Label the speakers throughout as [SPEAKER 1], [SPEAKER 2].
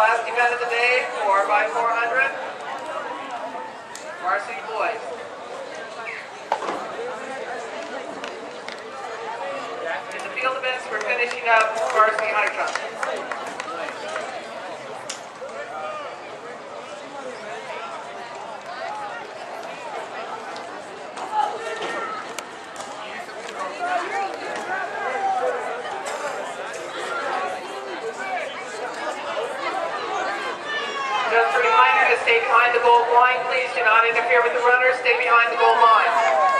[SPEAKER 1] last event of the day, 4 by 400. varsity boys. In the field events, we're finishing up varsity high jump. To stay behind the goal line, please. Do not interfere with the runners. Stay behind the goal line.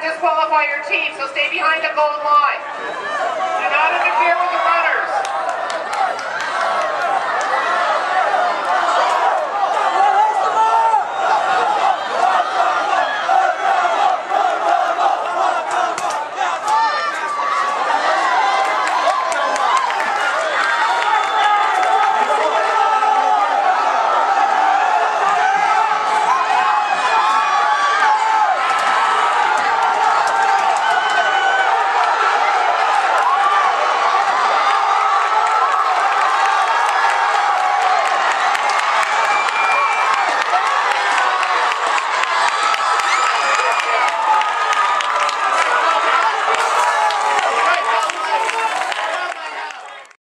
[SPEAKER 1] disqualify your team, so stay behind the gold line. Do not interfere with the